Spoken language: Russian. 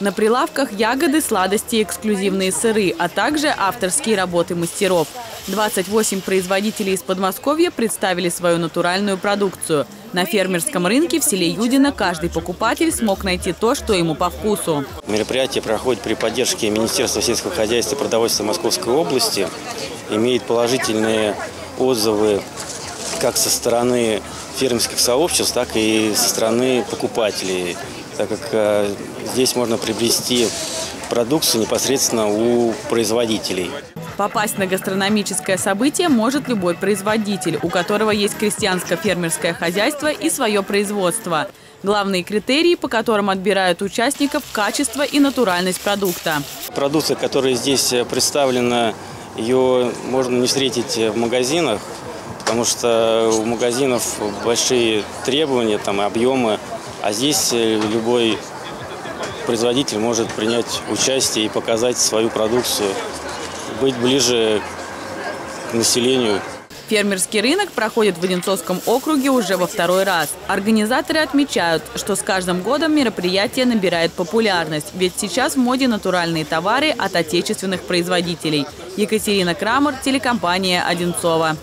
На прилавках ягоды, сладости, эксклюзивные сыры, а также авторские работы мастеров. 28 производителей из Подмосковья представили свою натуральную продукцию. На фермерском рынке в селе Юдино каждый покупатель смог найти то, что ему по вкусу. Мероприятие проходит при поддержке Министерства сельского хозяйства и продовольствия Московской области. Имеет положительные отзывы как со стороны фермерских сообществ, так и со стороны покупателей, так как э, здесь можно приобрести продукцию непосредственно у производителей. Попасть на гастрономическое событие может любой производитель, у которого есть крестьянско-фермерское хозяйство и свое производство. Главные критерии, по которым отбирают участников – качество и натуральность продукта. Продукция, которая здесь представлена, ее можно не встретить в магазинах, потому что у магазинов большие требования, там, объемы, а здесь любой производитель может принять участие и показать свою продукцию, быть ближе к населению. Фермерский рынок проходит в Одинцовском округе уже во второй раз. Организаторы отмечают, что с каждым годом мероприятие набирает популярность, ведь сейчас в моде натуральные товары от отечественных производителей. Екатерина Крамер, телекомпания «Одинцова».